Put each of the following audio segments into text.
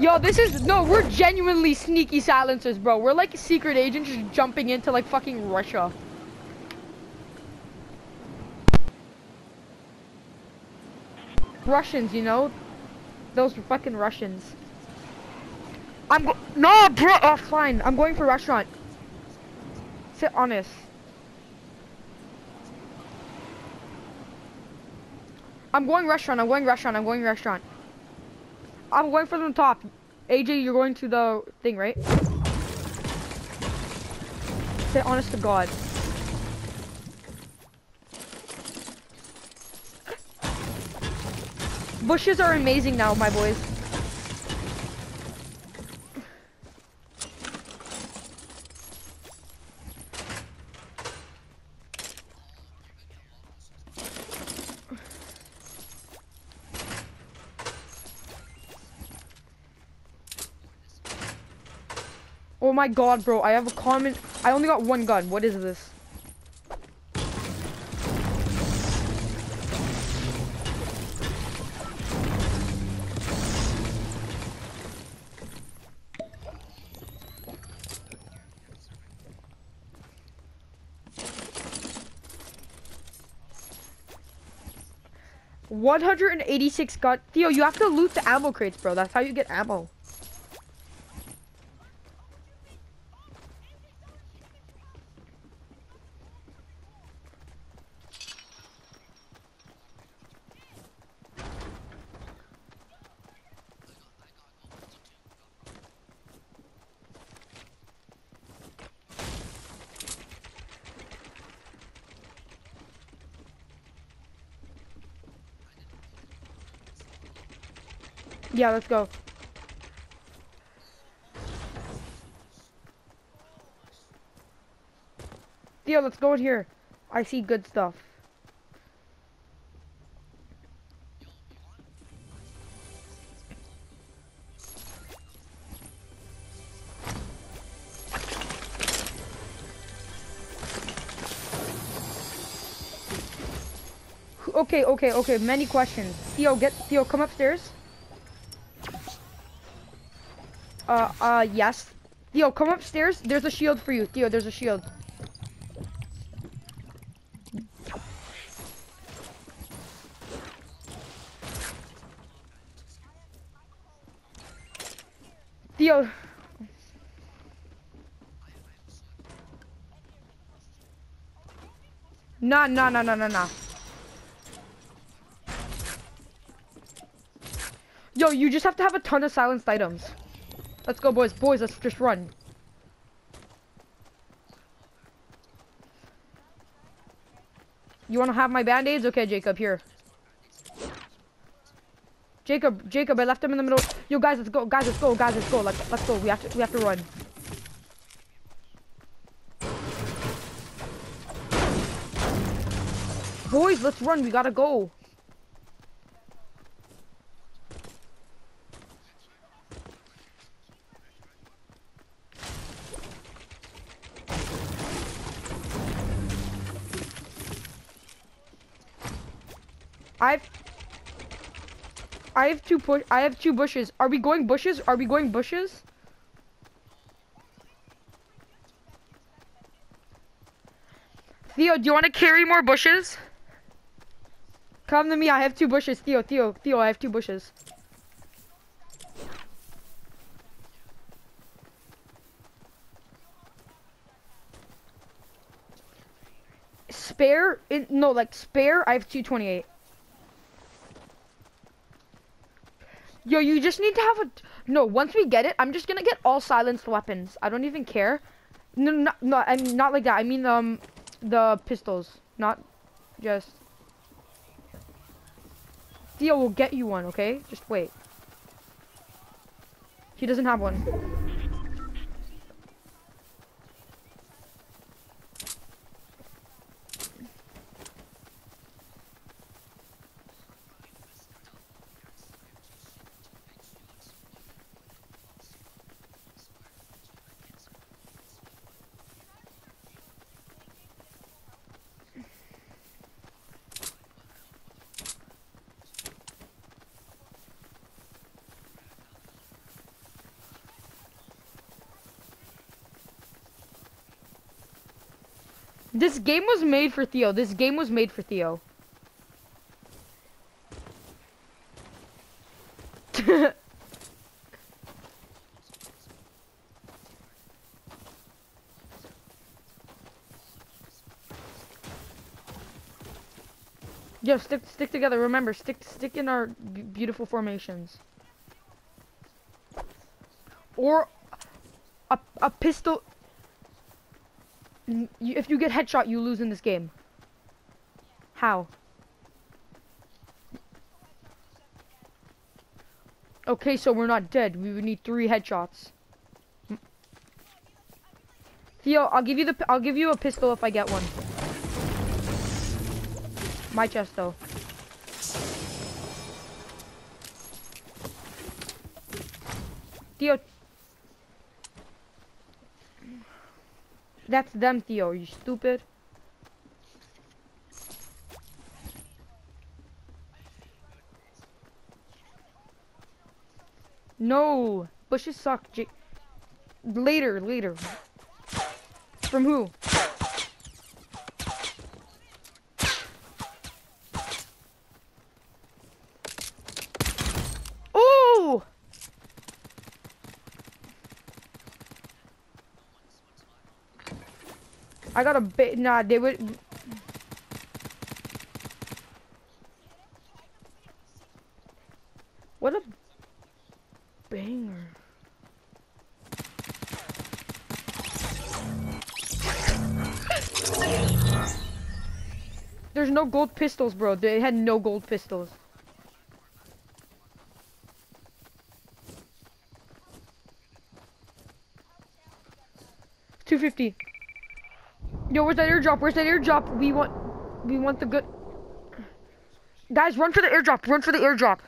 Yo, this is no, we're genuinely sneaky silencers, bro. We're like secret agents just jumping into like fucking Russia. Russians, you know? Those fucking Russians. I'm go no, bro. Oh, fine. I'm going for restaurant. Sit honest. I'm going restaurant. I'm going restaurant. I'm going restaurant. I'm going for the top. AJ, you're going to the thing, right? Say honest to God. Bushes are amazing now, my boys. Oh my god, bro. I have a common... I only got one gun. What is this? One hundred and eighty-six gun. Theo, you have to loot the ammo crates, bro. That's how you get ammo. Yeah, let's go. Theo, let's go in here. I see good stuff. Okay, okay, okay. Many questions. Theo, get Theo, come upstairs. Uh, uh, yes. Theo, come upstairs. There's a shield for you. Theo, there's a shield. Theo. Nah, nah, nah, nah, nah, nah. Yo, you just have to have a ton of silenced items. Let's go, boys. Boys, let's just run. You want to have my band-aids? Okay, Jacob, here. Jacob, Jacob, I left him in the middle. Yo, guys, let's go. Guys, let's go. Guys, let's go. Let's, let's go. We have to, we have to run. Boys, let's run. We gotta go. I've I have two push I have two bushes. Are we going bushes? Are we going bushes? Theo, do you want to carry more bushes? Come to me, I have two bushes. Theo, Theo, Theo, I have two bushes. Spare, in, no, like spare, I have 228. Yo, you just need to have a... No, once we get it, I'm just gonna get all silenced weapons. I don't even care. No, no, no, I mean, not like that. I mean, um, the pistols. Not just... Theo will get you one, okay? Just wait. He doesn't have one. This game was made for Theo. This game was made for Theo. Yo, stick stick together. Remember, stick stick in our beautiful formations. Or a a pistol. If you get headshot, you lose in this game. How? Okay, so we're not dead. We would need three headshots. Theo, I'll give you the I'll give you a pistol if I get one. My chest though. Theo. That's them, Theo. You stupid? No. Bushes suck. J later, later. From who? I got a bit. Nah, they would. What a banger. There's no gold pistols, bro. They had no gold pistols. Two fifty. Yo, where's that airdrop? Where's that airdrop? We want, we want the good. Guys, run for the airdrop. Run for the airdrop.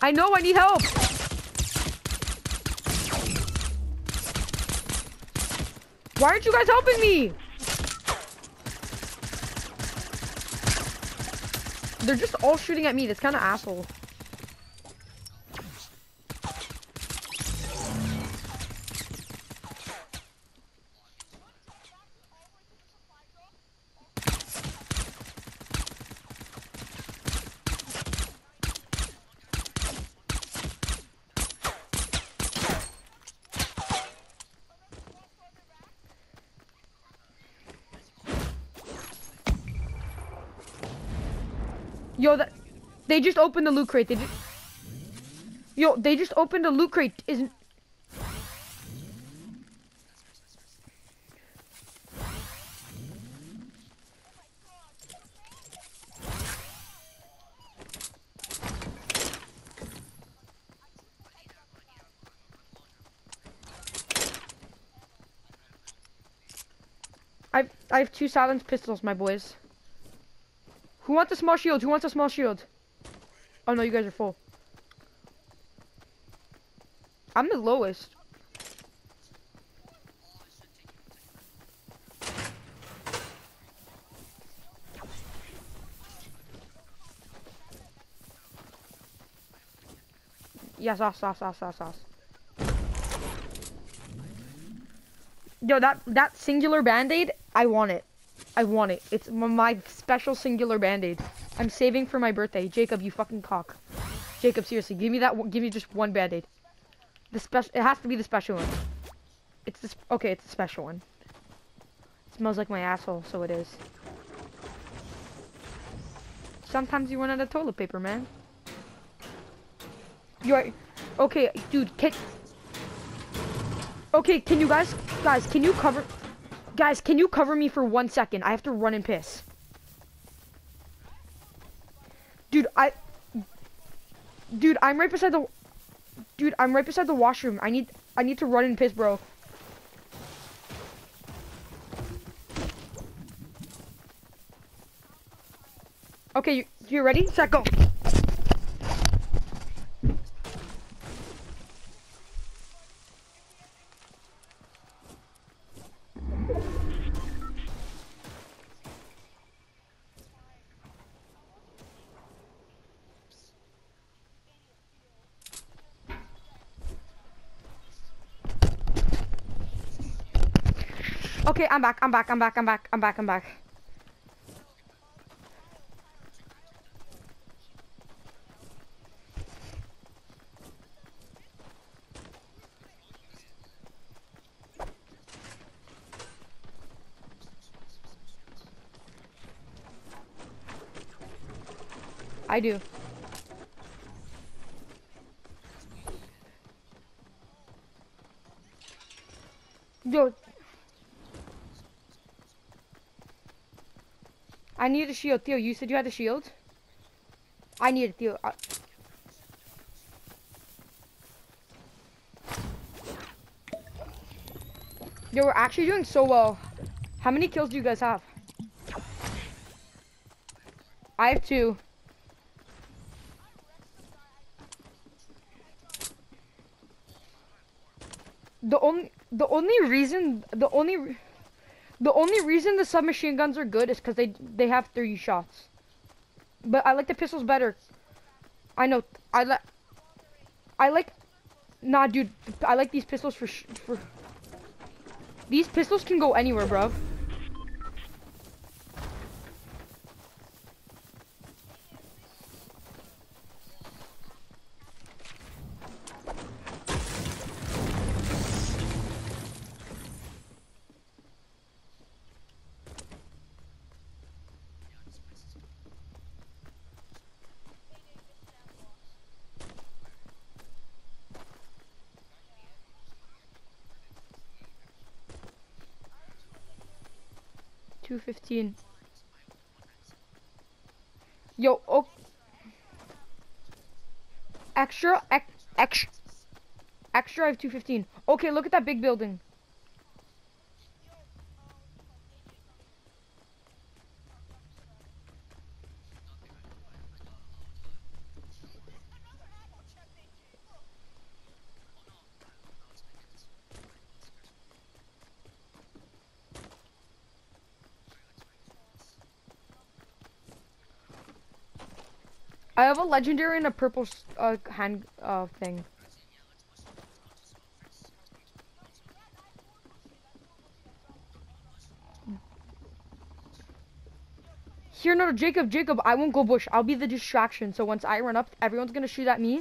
I know, I need help. Why aren't you guys helping me? They're just all shooting at me. That's kind of asshole. Yo, that they just opened the loot crate. They just, yo, they just opened a loot crate. Isn't I've, I have two silenced pistols, my boys. Who wants a small shield? Who wants a small shield? Oh no, you guys are full. I'm the lowest. Yes, sauce, sauce, sauce, sauce, sauce. Yo, that that singular band-aid, I want it. I want it. It's my special singular band-aid. I'm saving for my birthday. Jacob, you fucking cock. Jacob, seriously, give me that. Give me just one band-aid. The special. It has to be the special one. It's this. Okay, it's the special one. It smells like my asshole, so it is. Sometimes you run out of toilet paper, man. You're okay, dude. Can okay? Can you guys, guys, can you cover? Guys, can you cover me for one second? I have to run and piss. Dude, I... Dude, I'm right beside the... Dude, I'm right beside the washroom. I need... I need to run and piss, bro. Okay, you, you ready? Set, go. Okay, I'm back. I'm back. I'm back. I'm back. I'm back. I'm back. I do. Yo. I need a shield. Theo, you said you had a shield? I need it, Theo. I Yo, we're actually doing so well. How many kills do you guys have? I have two. The only the only reason the only the only reason the submachine guns are good is because they they have three shots. But I like the pistols better. I know. I like. I like. Nah, dude. I like these pistols for for. These pistols can go anywhere, bro. Two fifteen. Yo, oh. Extra, ex, extra, extra. I have two fifteen. Okay, look at that big building. I have a legendary and a purple uh, hand uh thing. Here, no, Jacob, Jacob, I won't go bush. I'll be the distraction. So once I run up, everyone's gonna shoot at me.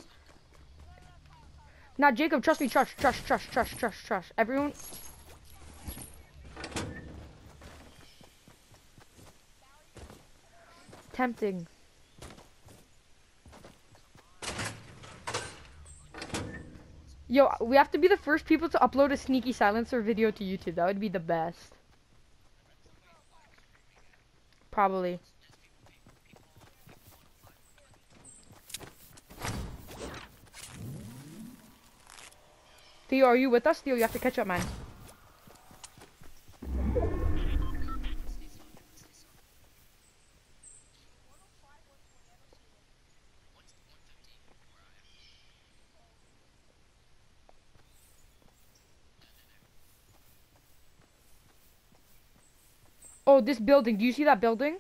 Now, Jacob, trust me, trust, trust, trust, trust, trust, trust. Everyone. Tempting. Yo, we have to be the first people to upload a sneaky silencer video to YouTube. That would be the best. Probably. Theo, are you with us? Theo, you have to catch up, man. Oh, this building. Do you see that building?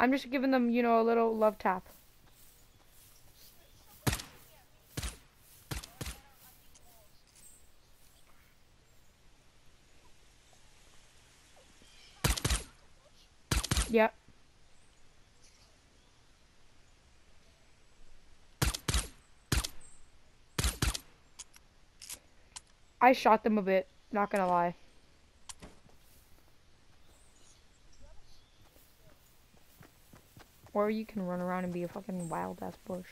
I'm just giving them, you know, a little love tap. I shot them a bit, not gonna lie. Or you can run around and be a fucking wild ass bush.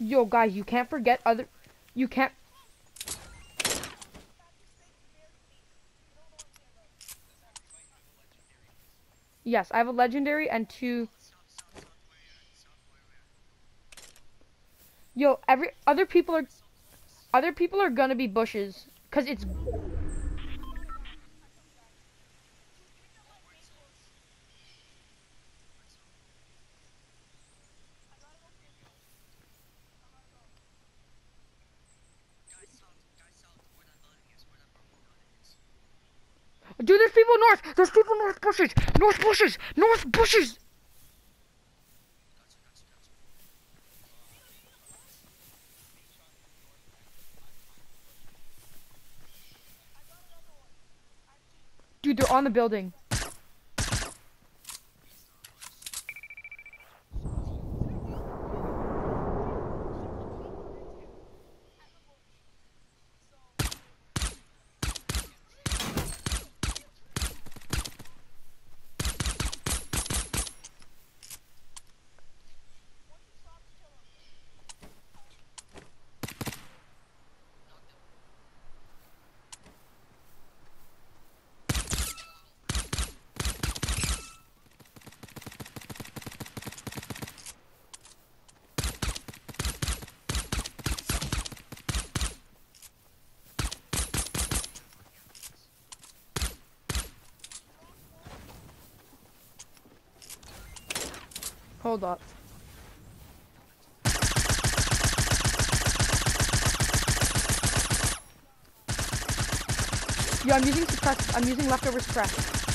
Yo, guys, you can't forget other. You can't. Yes, I have a legendary and two. Yo, every other people are. Other people are gonna be bushes, cause it's. Dude, there's people north. There's people north bushes. North bushes. North bushes. On the building. Hold up. Yo, I'm using suppress. I'm using leftover suppress.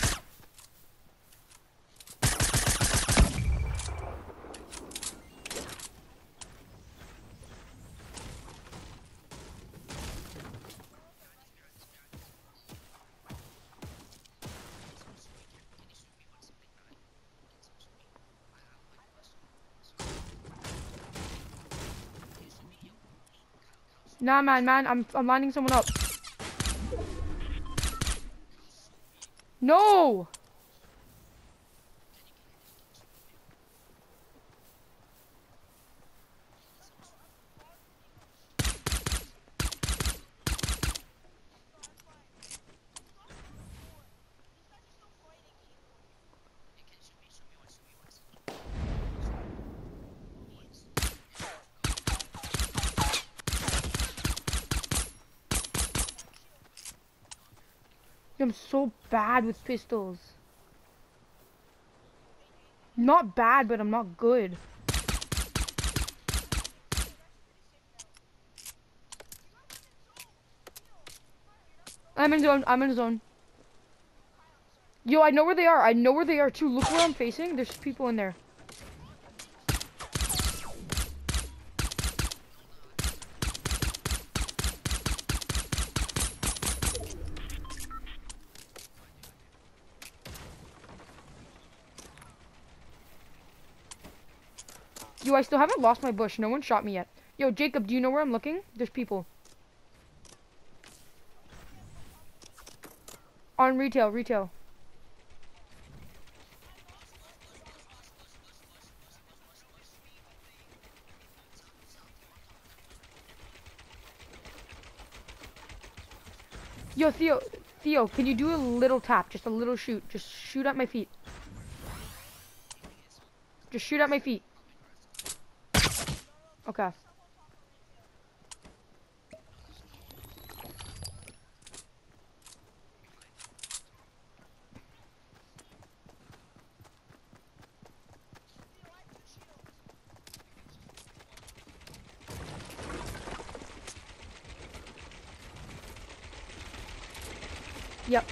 Nah, man, man, I'm I'm lining someone up. No. I'm so bad with pistols. Not bad, but I'm not good. I'm in zone. I'm in zone. Yo, I know where they are. I know where they are too. Look where I'm facing. There's people in there. Yo, I still haven't lost my bush. No one shot me yet. Yo, Jacob, do you know where I'm looking? There's people. On retail, retail. Yo, Theo, Theo, can you do a little tap? Just a little shoot. Just shoot at my feet. Just shoot at my feet. Okay. Yep.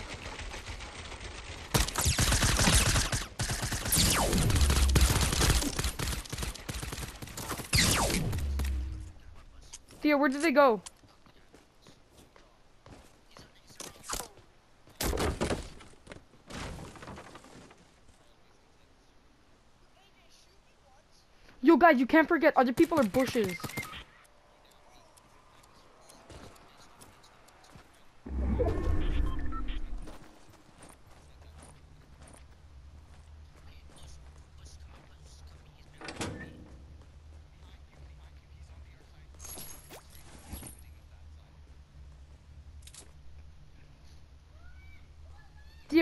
Theo, where did they go? Yo, guys, you can't forget, other people are bushes.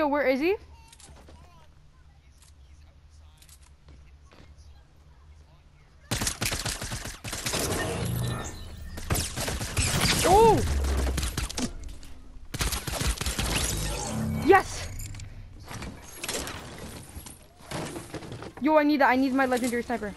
Where is he? Oh! Yes! Yo, I need that. I need my legendary sniper.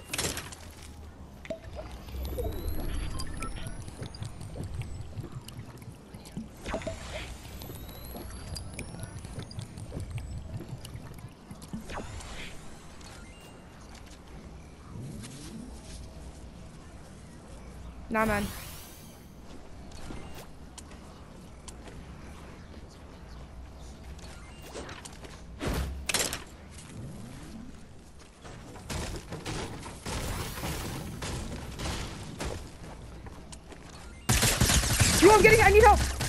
Nah, man. Yo, I'm getting, I need. Help,